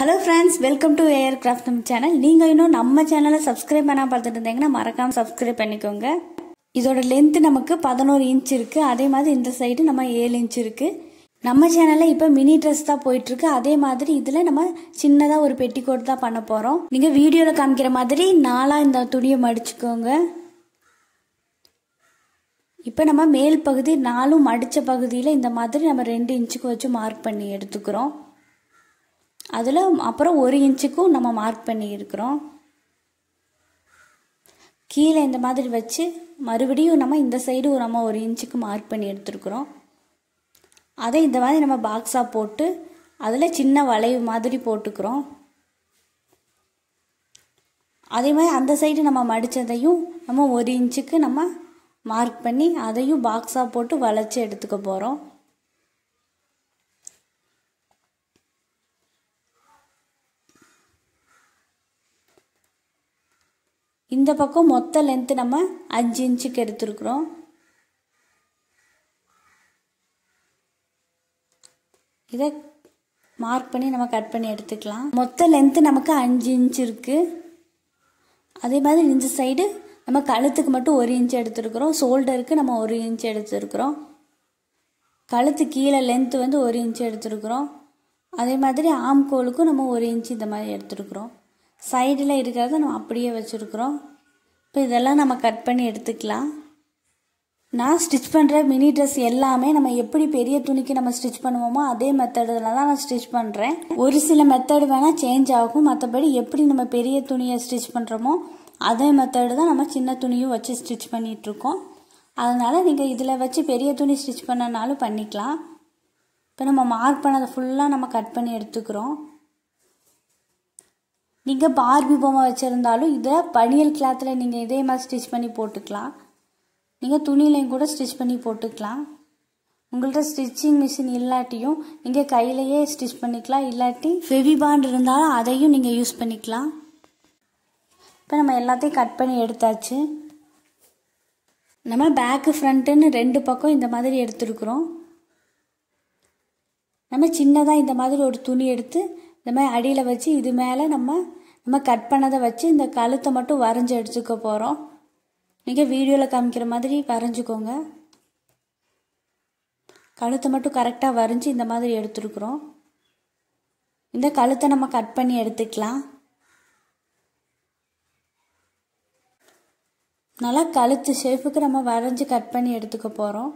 Hello friends welcome to air craft நம்ம channel நீங்கள் இன்னும் நம்ம சேனலை சப்ஸ்கிரைப் பண்ணால் பார்த்துட்டு இருந்தீங்கன்னா மறக்காமல் சப்ஸ்கிரைப் பண்ணிக்கோங்க. இதோட லென்த் நமக்கு பதினோரு இன்ச் இருக்குது அதே மாதிரி இந்த சைடு நம்ம ஏழு இன்ச் இருக்குது நம்ம சேனலில் இப்போ மினி ட்ரெஸ் தான் போயிட்டுருக்கு. அதே மாதிரி இதில் நம்ம சின்னதாக ஒரு பெட்டிக்கோட் தான் பண்ண போகிறோம் நீங்கள் வீடியோவில் காமிக்கிற மாதிரி நாலாக இந்த துணியை மடிச்சுக்கோங்க. இப்போ நம்ம மேல் பகுதி நாலும் மடித்த பகுதியில் இந்த மாதிரி நம்ம ரெண்டு இன்ச்சுக்கு வச்சு மார்க் பண்ணி எடுத்துக்கிறோம். அதில் அப்புறம் ஒரு இன்ச்சுக்கும் நம்ம மார்க் பண்ணியிருக்கிறோம் கீழே இந்த மாதிரி வச்சு மறுபடியும் நம்ம இந்த சைடு நம்ம ஒரு இன்ச்சுக்கு மார்க் பண்ணி எடுத்துருக்குறோம். அதை இந்த மாதிரி நம்ம பாக்ஸாக போட்டு அதில் சின்ன வளைவு மாதிரி போட்டுக்கிறோம். அதே மாதிரி அந்த சைடு நம்ம மடித்ததையும் நம்ம ஒரு இன்ச்சுக்கு நம்ம மார்க் பண்ணி அதையும் பாக்ஸாக போட்டு வளைச்சி எடுத்துக்க போகிறோம் இந்த பக்கம் மொத்த லென்த்து நம்ம அஞ்சு இன்ச்சுக்கு எடுத்துருக்குறோம். இதை மார்க் பண்ணி நம்ம கட் பண்ணி எடுத்துக்கலாம். மொத்த லென்த்து நமக்கு அஞ்சு இன்ச் இருக்குது அதே மாதிரி இந்த சைடு நம்ம கழுத்துக்கு மட்டும் ஒரு இன்ச் எடுத்துருக்குறோம். ஷோல்டருக்கு நம்ம ஒரு இன்ச் எடுத்துருக்குறோம். கழுத்து கீழே லென்த்து வந்து ஒரு இன்ச் எடுத்துருக்குறோம். அதே மாதிரி ஆம்கோலுக்கும் நம்ம ஒரு இன்ச் இந்த மாதிரி எடுத்துருக்குறோம். சைடில் இருக்கிறத நம்ம அப்படியே வச்சுருக்குறோம். இப்போ இதெல்லாம் நம்ம கட் பண்ணி எடுத்துக்கலாம். நான் ஸ்டிச் பண்ணுற மினி ட்ரெஸ் எல்லாமே நம்ம எப்படி பெரிய துணிக்கு நம்ம ஸ்டிச் பண்ணுவோமோ அதே மெத்தடில் தான் நான் ஸ்டிச் பண்ணுறேன் ஒரு சில மெத்தடு வேணால் சேஞ்ச் ஆகும். மற்றபடி எப்படி நம்ம பெரிய துணியை ஸ்டிச் பண்ணுறோமோ அதே மெத்தடு தான் நம்ம சின்ன துணியும் வச்சு ஸ்டிச் பண்ணிகிட்ருக்கோம் அதனால் நீங்கள் இதில் வச்சு பெரிய துணி ஸ்டிச் பண்ணனாலும் பண்ணிக்கலாம். இப்போ நம்ம மார்க் பண்ணதை ஃபுல்லாக நம்ம கட் பண்ணி எடுத்துக்கிறோம். நீங்கள் பார்பி பொம்மை வச்சுருந்தாலும் இதை பனியல் கிளாத்தில் நீங்கள் இதே மாதிரி ஸ்டிச் பண்ணி போட்டுக்கலாம். நீங்கள் துணியிலையும் கூட ஸ்டிச் பண்ணி போட்டுக்கலாம். உங்கள்கிட்ட ஸ்டிச்சிங் மிஷின் இல்லாட்டியும் நீங்கள் கையிலையே ஸ்டிச் பண்ணிக்கலாம். இல்லாட்டி ஃபெவி பாண்ட் இருந்தாலும் அதையும் நீங்கள் யூஸ் பண்ணிக்கலாம். இப்போ நம்ம எல்லாத்தையும் கட் பண்ணி எடுத்தாச்சு. நம்ம பேக்கு ஃப்ரண்ட்டுன்னு ரெண்டு பக்கம் இந்த மாதிரி எடுத்துருக்குறோம். நம்ம சின்னதாக இந்த மாதிரி ஒரு துணி எடுத்து இந்த மாதிரி அடியில் வச்சு இது மேலே நம்ம நம்ம கட் பண்ணதை வச்சு இந்த கழுத்தை மட்டும் வரைஞ்சி எடுத்துக்க போகிறோம் நீங்கள் வீடியோவில் காமிக்கிற மாதிரி வரைஞ்சிக்கோங்க. கழுத்தை மட்டும் கரெக்டாக வரைஞ்சி இந்த மாதிரி எடுத்துருக்குறோம். இந்த கழுத்தை நம்ம கட் பண்ணி எடுத்துக்கலாம். நல்லா கழுத்து ஷேப்புக்கு நம்ம வரைஞ்சி கட் பண்ணி எடுத்துக்க போகிறோம்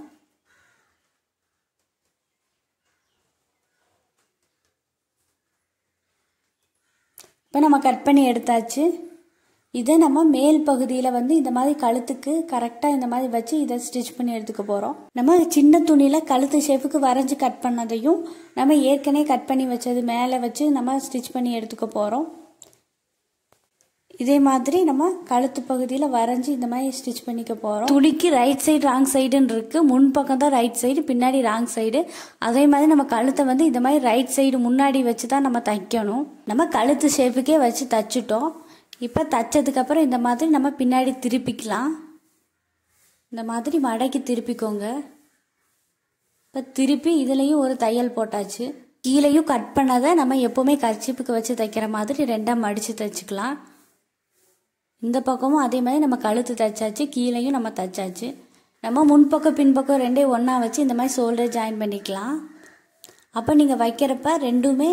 இப்போ நம்ம கட் பண்ணி எடுத்தாச்சு. இதை நம்ம மேல் பகுதியில் வந்து இந்த மாதிரி கழுத்துக்கு கரெக்டாக இந்த மாதிரி வச்சு இதை ஸ்டிச் பண்ணி எடுத்துக்க போகிறோம் நம்ம சின்ன துணியில் கழுத்து ஷேப்புக்கு வரைஞ்சி கட் பண்ணதையும் நம்ம ஏற்கனவே கட் பண்ணி வச்சது மேலே வச்சு நம்ம ஸ்டிச் பண்ணி எடுத்துக்க போகிறோம் இதே மாதிரி நம்ம கழுத்து பகுதியில் வரைஞ்சி இந்த மாதிரி ஸ்டிச் பண்ணிக்க போகிறோம் துணிக்கு ரைட் சைடு ராங் சைடுன்னு இருக்குது முன் பக்கம் தான் ரைட் சைடு பின்னாடி ராங் சைடு அதே மாதிரி நம்ம கழுத்தை வந்து இந்த மாதிரி ரைட் சைடு முன்னாடி வச்சு தான் நம்ம தைக்கணும். நம்ம கழுத்து ஷேப்புக்கே வச்சு தைச்சிட்டோம். இப்போ தைச்சதுக்கப்புறம் இந்த மாதிரி நம்ம பின்னாடி திருப்பிக்கலாம். இந்த மாதிரி மடக்கி திருப்பிக்கோங்க. இப்போ திருப்பி இதுலேயும் ஒரு தையல் போட்டாச்சு. கீழேயும் கட் பண்ணதை நம்ம எப்போவுமே கர்ச்சிப்புக்கு வச்சு தைக்கிற மாதிரி ரெண்டாக மடித்து தைச்சிக்கலாம். இந்த பக்கமும் அதே மாதிரி நம்ம கழுத்து தைச்சாச்சு கீழேயும் நம்ம தைச்சாச்சு. நம்ம முன்பக்கம் பின்பக்கம் ரெண்டே ஒன்றா வச்சு இந்த மாதிரி ஷோல்டர் ஜாயின் பண்ணிக்கலாம். அப்போ நீங்கள் வைக்கிறப்ப ரெண்டுமே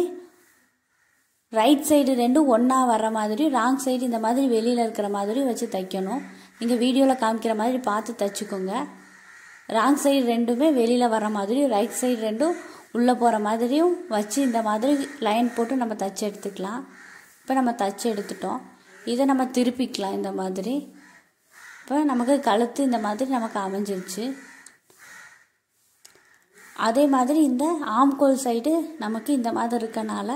ரைட் சைடு ரெண்டும் ஒன்றா வர மாதிரி ராங் சைடு இந்த மாதிரி வெளியில் இருக்கிற மாதிரி வச்சு தைக்கணும். நீங்கள் வீடியோவில் காமிக்கிற மாதிரி பார்த்து தைச்சிக்கோங்க. ராங் சைடு ரெண்டுமே வெளியில் வர மாதிரி ரைட் சைடு ரெண்டும் உள்ளே போகிற மாதிரியும் வச்சு இந்த மாதிரி லைன் போட்டு நம்ம தைச்சி எடுத்துக்கலாம். இப்போ நம்ம தச்சு எடுத்துட்டோம். இதை நம்ம திருப்பிக்கலாம் இந்த மாதிரி. இப்போ நமக்கு கழுத்து இந்த மாதிரி நமக்கு அமைஞ்சிருச்சு. அதே மாதிரி இந்த ஆம்கோல் சைடு நமக்கு இந்த மாதிரி இருக்கனால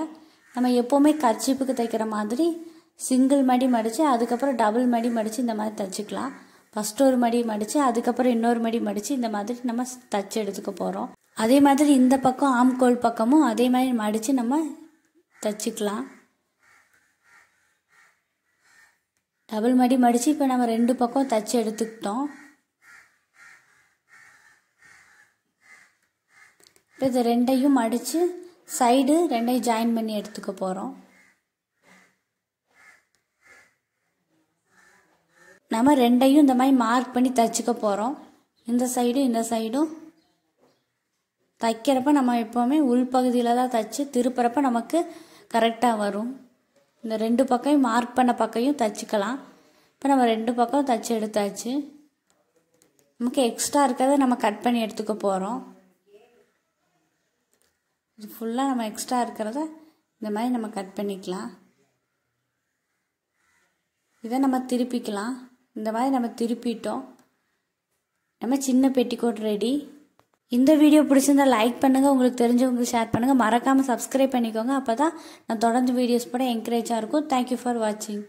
நம்ம எப்போவுமே கர்ச்சிப்புக்கு தைக்கிற மாதிரி சிங்கிள் மடி மடித்து அதுக்கப்புறம் டபுள் மடி மடித்து இந்த மாதிரி தைச்சிக்கலாம். ஃபஸ்ட்டு ஒரு மடி மடித்து அதுக்கப்புறம் இன்னொரு மடி மடித்து இந்த மாதிரி நம்ம தச்சு எடுத்துக்க போகிறோம் அதே மாதிரி இந்த பக்கம் ஆம்கோல் பக்கமும் அதே மாதிரி மடித்து நம்ம தைச்சிக்கலாம். டபுள் மடி மடித்து இப்போ நம்ம ரெண்டு பக்கம் தைச்சி எடுத்துக்கிட்டோம். இப்போ இது ரெண்டையும் மடித்து சைடு ரெண்டையும் ஜாயின் பண்ணி எடுத்துக்க போகிறோம் நம்ம ரெண்டையும் இந்த மாதிரி மார்க் பண்ணி தச்சுக்க போகிறோம் இந்த சைடும் இந்த சைடும் தைக்கிறப்ப நம்ம எப்போவுமே உள்பகுதியில் தான் தைச்சி திருப்புறப்ப நமக்கு கரெக்டாக வரும். இந்த ரெண்டு பக்கம் மார்க் பண்ண பக்கையும் தைச்சிக்கலாம். இப்போ நம்ம ரெண்டு பக்கம் தைச்சி எடுத்தாச்சு. நமக்கு எக்ஸ்ட்ரா இருக்கிறத நம்ம கட் பண்ணி எடுத்துக்க போகிறோம் இது ஃபுல்லாக நம்ம எக்ஸ்ட்ரா இருக்கிறத இந்த மாதிரி நம்ம கட் பண்ணிக்கலாம். இதை நம்ம திருப்பிக்கலாம். இந்த மாதிரி நம்ம திருப்பிட்டோம். நம்ம சின்ன பெட்டிக்கோட் ரெடி இந்த வீடியோ பிடிச்சிருந்தா லைக் பண்ணுங்கள் உங்களுக்கு தெரிஞ்சவங்களுக்கு ஷேர் பண்ணுங்கள் மறக்காமல் சப்ஸ்கிரைப் பண்ணிக்கோங்க. அப்போ தான் நான் தொடர்ந்து வீடியோஸ் போட என்கரேஜாக இருக்கும். தேங்க்யூ ஃபார் வாட்சிங்